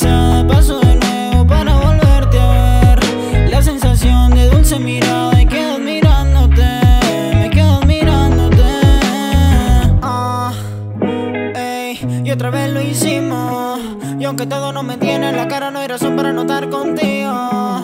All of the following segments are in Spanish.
paso de nuevo para volverte a ver. La sensación de dulce mirada y quedas mirándote, me quedo mirándote. Ah, ey, y otra vez lo hicimos. Y aunque todo no me tiene en la cara, no hay razón para no estar contigo.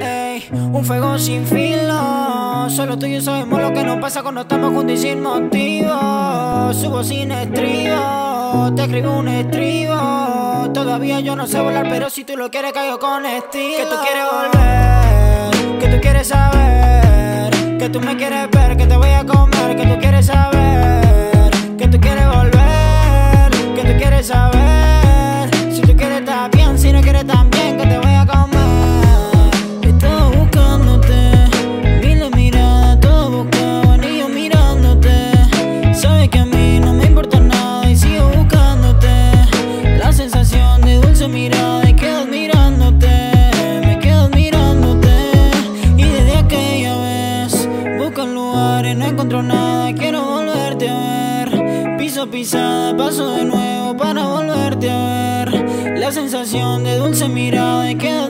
Ey, un fuego sin filo. Solo tú y yo sabemos lo que nos pasa cuando estamos juntos y sin motivo. Subo sin estribo te escribo un estribo Todavía yo no sé volar, pero si tú lo quieres, caigo con estilo. Que tú quieres volver, que tú quieres saber, que tú me quieres ver, que te voy a comer, que tú quieres saber, dulce mirada y quedo mirándote, me quedo mirándote. Y desde aquella vez busco lugares, no encuentro nada, quiero volverte a ver. Piso pisada, paso de nuevo para volverte a ver. La sensación de dulce mirada y quedo